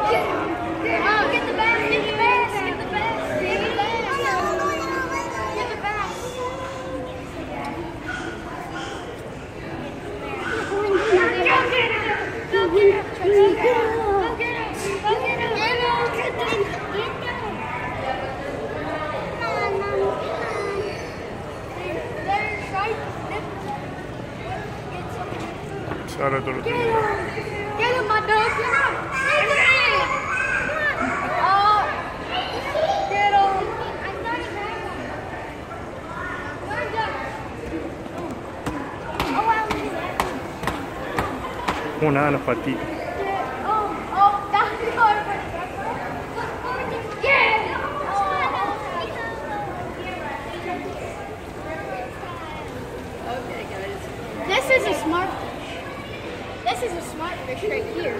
Get the bass, get the get the bass, get This is a smart, this is a smart fish right here.